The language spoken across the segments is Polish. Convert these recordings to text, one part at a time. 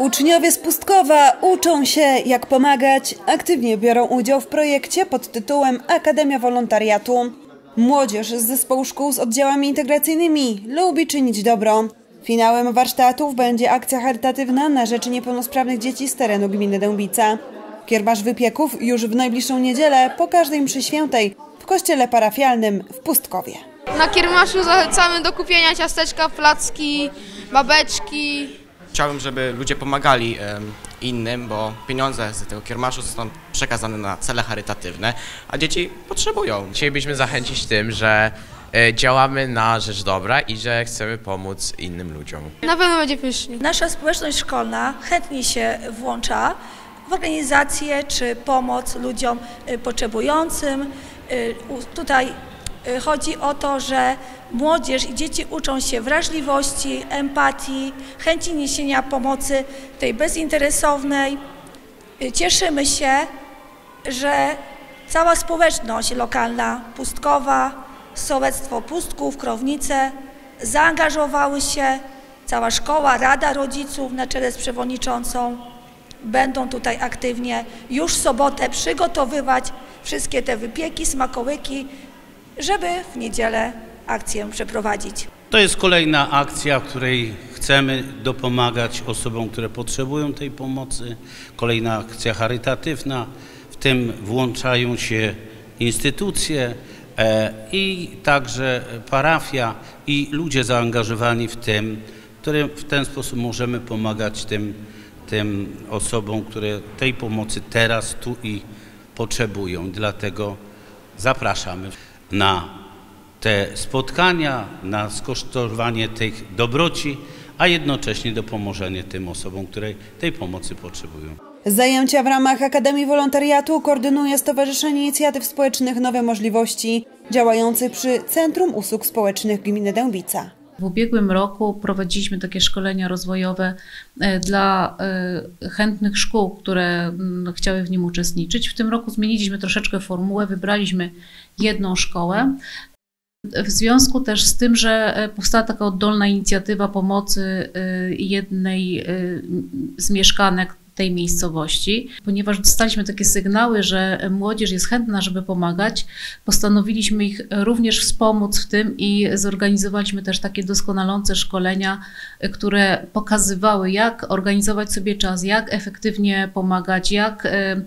Uczniowie z Pustkowa uczą się, jak pomagać, aktywnie biorą udział w projekcie pod tytułem Akademia Wolontariatu. Młodzież z zespołu szkół z oddziałami integracyjnymi lubi czynić dobro. Finałem warsztatów będzie akcja charytatywna na rzecz niepełnosprawnych dzieci z terenu gminy Dębica. Kiermasz wypieków już w najbliższą niedzielę po każdej mszy świętej w kościele parafialnym w Pustkowie. Na kiermaszu zachęcamy do kupienia ciasteczka, placki, babeczki. Chciałbym, żeby ludzie pomagali innym, bo pieniądze z tego kiermaszu zostaną przekazane na cele charytatywne, a dzieci potrzebują. Chcielibyśmy zachęcić tym, że e, działamy na rzecz dobra i że chcemy pomóc innym ludziom. Na pewno będzie pysznie. Nasza społeczność szkolna chętnie się włącza w organizację czy pomoc ludziom y, potrzebującym. U- Tutaj chodzi o to, że młodzież i dzieci uczą się wrażliwości, empatii, chęci niesienia pomocy tej bezinteresownej. Y, Cieszymy się, że cała społeczność lokalna Pustkowa, Sołectwo Pustków, Krownice zaangażowały się, cała szkoła, Rada Rodziców na czele z przewodniczącą będą tutaj aktywnie już w sobotę przygotowywać wszystkie te wypieki, smakołyki, żeby w niedzielę akcję przeprowadzić. To jest kolejna akcja, w której chcemy dopomagać osobom, które potrzebują tej pomocy. Kolejna akcja charytatywna. W tym włączają się instytucje e, i także parafia i ludzie zaangażowani w tym, które w ten sposób możemy pomagać tym, tym osobom, które tej pomocy teraz, tu i potrzebują. Dlatego zapraszamy na te spotkania, na skosztowanie tych dobroci, a jednocześnie dopomożenie tym osobom, które tej pomocy potrzebują. Zajęcia w ramach Akademii Wolontariatu koordynuje Stowarzyszenie Inicjatyw Społecznych Nowe Możliwości, działające przy Centrum Usług Społecznych Gminy Dębica. W ubiegłym roku prowadziliśmy takie szkolenia rozwojowe e, dla e, chętnych szkół, które chciały w nim uczestniczyć. W tym roku zmieniliśmy troszeczkę formułę, wybraliśmy jedną szkołę. W związku też z tym, że e, powstała taka oddolna inicjatywa pomocy e, jednej e, z mieszkanek tej miejscowości, ponieważ dostaliśmy takie sygnały, że młodzież jest chętna, żeby pomagać, postanowiliśmy ich również wspomóc w tym i zorganizowaliśmy też takie doskonalące szkolenia, które pokazywały, jak organizować sobie czas, jak efektywnie pomagać, jak e,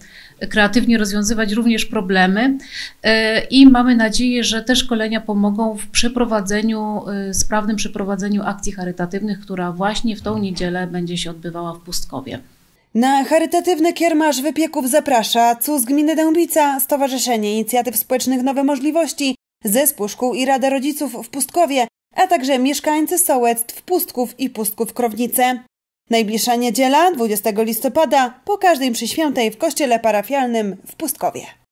kreatywnie rozwiązywać również problemy. E, I mamy nadzieję, że te szkolenia pomogą w przeprowadzeniu, e, sprawnym przeprowadzeniu akcji charytatywnych, która właśnie w tą niedzielę będzie się odbywała w Pustkowie. Na charytatywny kiermasz wypieków zaprasza CUS Gminy Dębica, Stowarzyszenie Inicjatyw Społecznych Nowe Możliwości, Zespół Szkół i Rada Rodziców w Pustkowie, a także mieszkańcy sołectw Pustków i Pustków Krownice. Najbliższa niedziela, 20 listopada, po każdej mszy świętej w kościele parafialnym w Pustkowie.